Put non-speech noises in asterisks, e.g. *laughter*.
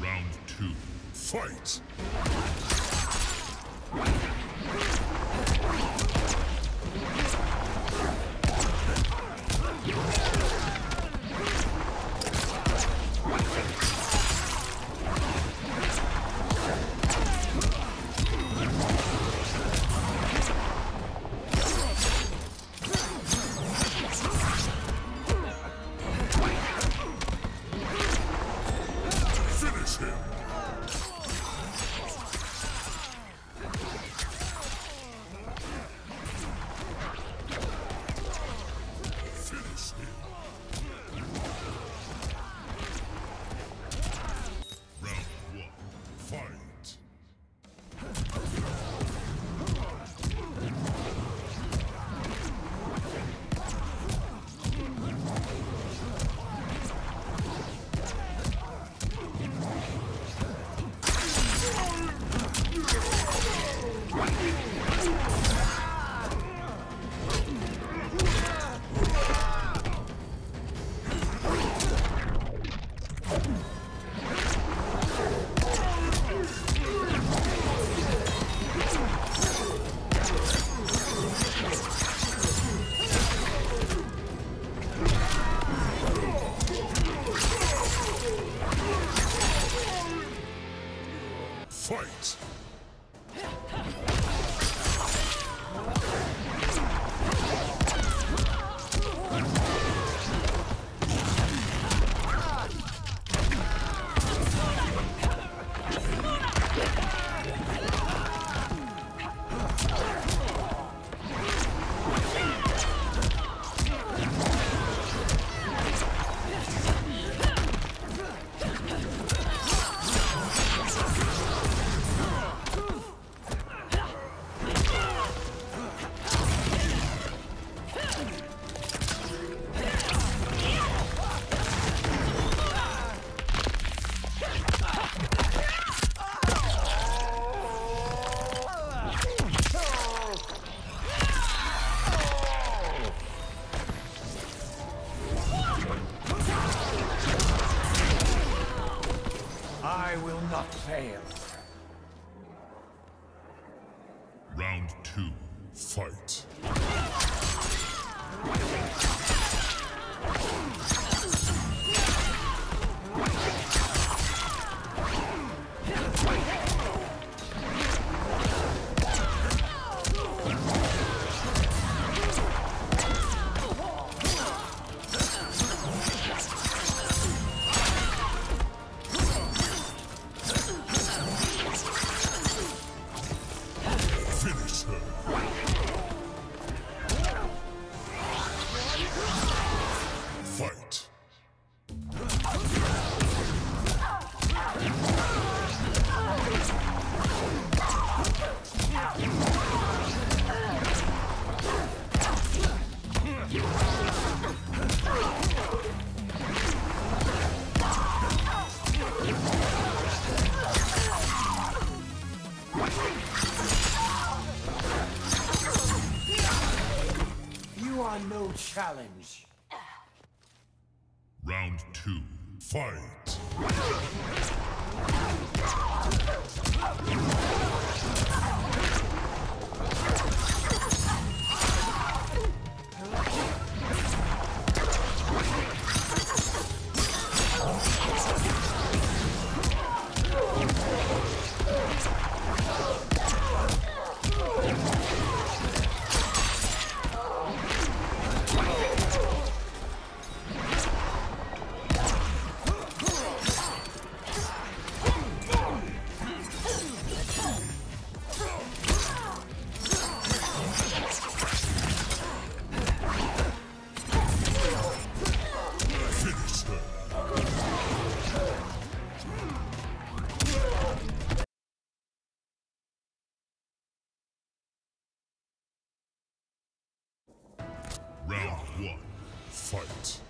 Round two. Fight! Fight! Not fail. Round two, fight! Challenge. Round two, fight! *laughs* one, fight!